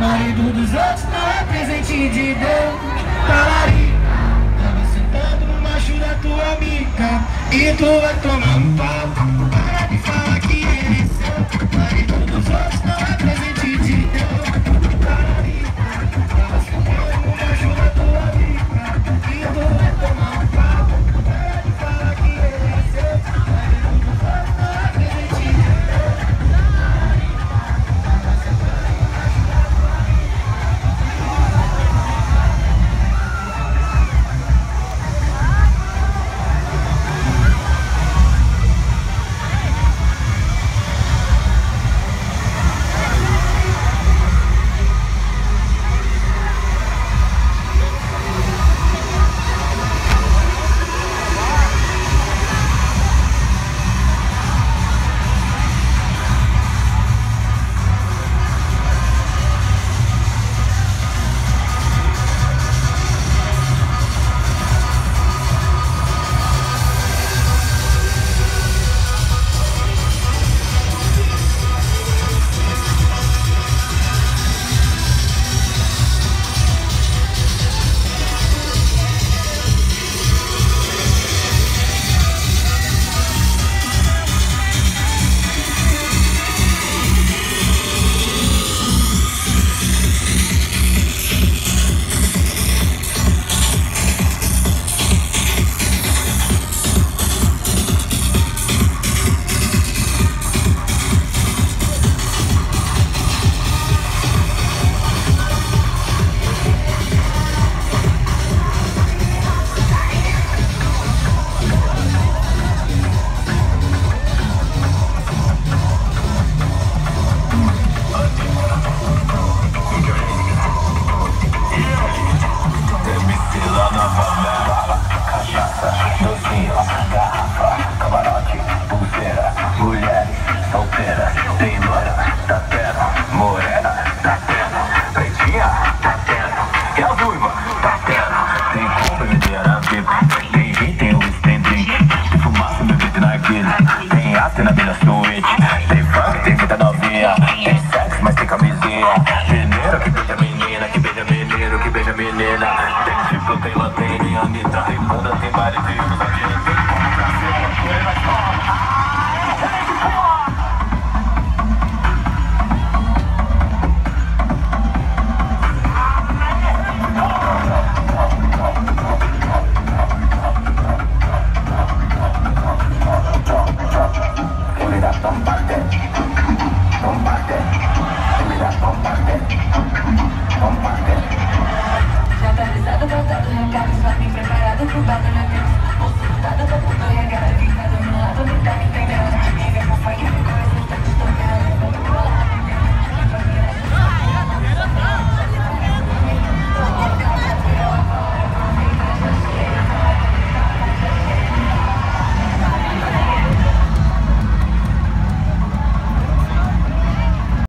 Marido dos outros não é presente de Deus. Talarica Tava sentado no macho da tua amiga. E tu vai tomar um pau. Mineira que beija menina, que beija mineiro, que beija menina. Tem tipo, tem lateria, Anitta, tem bunda, tem vários.